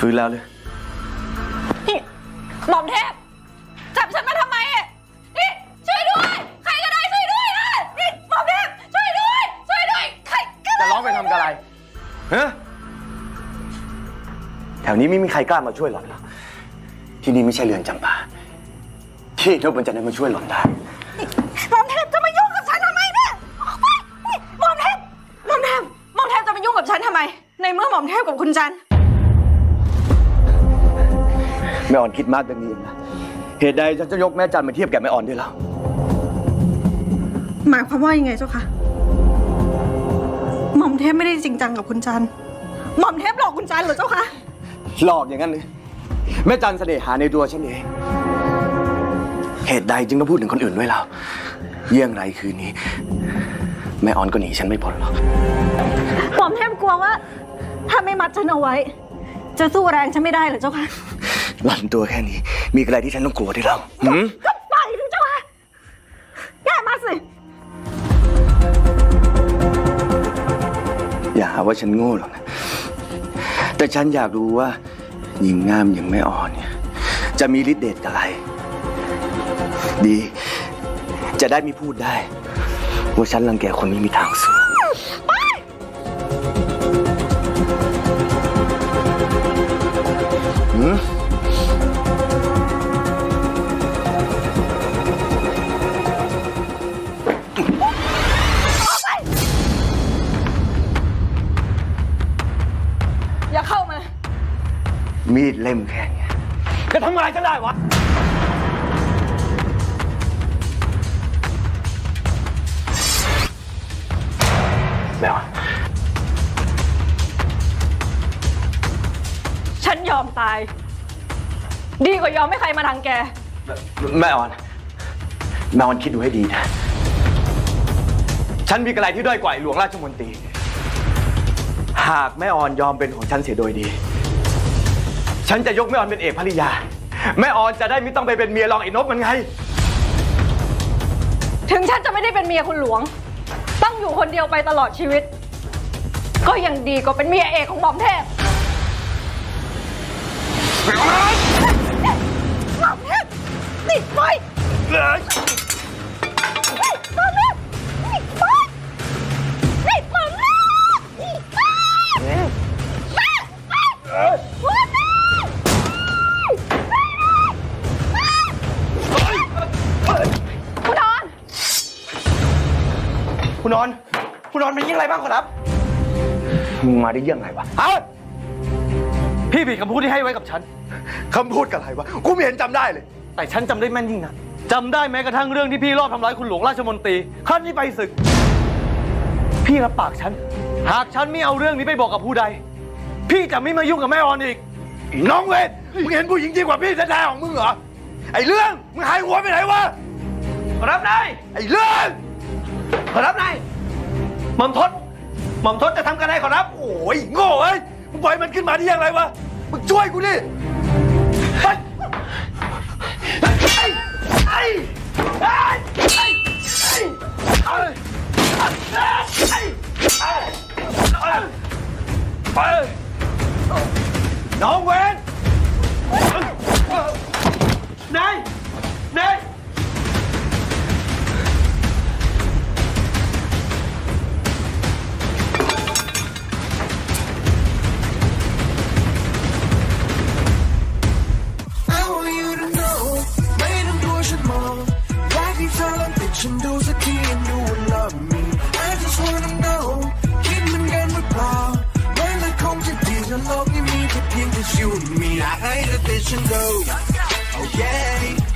ฟื้นแล้วเลยนี่หม่อมเทพ จับฉันมาทำไมอะนี่ ช่วยด้วย ใครก็ได้ช่วยด้วยนะนี่หม่อมเทพ ช่วยด้วย ช่วยด้วย ใครก็ได้จะร้องไปทำกับอะไรฮะแถวนี้ไม่มีใครกล้ามาช่วยหล่อนหรอกที่นี่ไม่ใช่เรือนจำปาที่นกมันจะได้มาช่วยหล่อนได้ หม่อมเทพจะมายุ่งกับฉันทำไมเนี่ยออกไปนี่หม่อมเทพหม่อมเทพหม่อมเทพจะมายุ่งกับฉันทำไม ในเมื่อหม่อมเทพกับคุณจันทร์ แม่อ่อนคิดมากแบบนี้เองนะเหตุใดฉันจะยกแม่จันมาเทียบแก่แม่อ่อนด้วยล่ะหมายความว่ายังไงเจ้าคะหม่อมเทพไม่ได้จริงจังกับคุณจันทร์หม่อมเทพหลอกคุณจันทร์เหรอเจ้าคะหลอกอย่างนั้นเลยแม่จันเสน่หาในตัวฉันเองเหตุใดจึงต้องพูดถึงคนอื่นด้วยล่ะเยี่ยงไรคืนนี้ แม่อ่อนก็หนีฉันไม่พ้นหรอกหม่อมเทพกลัวว่า ถ้าไม่มัดฉันเอาไว้ จะสู้แรงฉันไม่ได้เหรอเจ้าคะ หล่อนตัวแค่นี้ มีอะไรที่ฉันต้องกลัวด้วยเล่าหืมก็ปล่อยสิเจ้าค่ะแก้มาสิ อย่าหาว่าฉันโง่หรอกนะ แต่ฉันอยากรู้ว่าหญิงงามอย่างแม่อ่อนเนี่ย จะมีฤทธิ์เดชอะไร ดี จะได้ไม่พูดได้ ว่าฉันรังแกคนไม่มีทางสู้หืม มีดเล่มแค่เนี้ยจะทำอะไรฉันได้วะแม่อ่อนฉันยอมตาย ดีกว่ายอมให้ใครมาทางแก แม่อ่อน แม่อ่อนคิดดูให้ดีนะ ฉันมีอะไรที่ด้อยกว่าไอ้หลวงราชมนตรี หากแม่อ่อนยอมเป็นของฉันเสียโดยดี ฉันจะยกแม่ออนเป็นเอกภริยา แม่ออนจะได้ไม่ต้องไปเป็นเมียรองไอ้นกมันไง ถึงฉันจะไม่ได้เป็นเมียคุณหลวง ต้องอยู่คนเดียวไปตลอดชีวิต ก็ยังดีกว่าเป็นเมียเอกของหม่อมเทพหม่อมเทพนี่ไปหม่อมเทพนี่ไปนี่หม่อมเทพ คุณนอน คุณนอนเป็นยังไงบ้างขอรับ มึงมาได้ยังไงวะฮะพี่ผิดคำพูดที่ให้ไว้กับฉัน คำพูดกับอะไรวะ กูไม่เห็นจำได้เลย แต่ฉันจำได้แม่นยิ่งนะจำได้แม้กระทั่งเรื่องที่พี่รอบทำร้ายคุณหลวงราชมนตรีขั้นที่ไปศึก พี่รับปากฉัน หากฉันไม่เอาเรื่องนี้ไปบอกกับผู้ใด พี่จะไม่มายุ่งกับแม่ออนอีกไอ้น้องเวท มึงเห็นผู้หญิงดีกว่าพี่แท้ๆของมึงเหรอ ไอ้เรื่อง มึงหายหัวไปไหนวะขอรับนายไอ้เรื่อง ขอรับนายหม่อมทศหม่อมทศจะทำกันได้ขอรับ โอ้ยโง่เอ้ยมึงปล่อยมันขึ้นมาได้ยังไงวะมึงช่วยกูดิไปไอ้ไอ้ไอ้ไอ้ไอ้ไอ้ไปน้องเวน lovely meet the people, you and me. I ain't a vision, Go, Okay.